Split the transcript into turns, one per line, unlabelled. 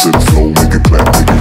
it to the flow, make it clap, make it